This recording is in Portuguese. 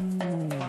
Música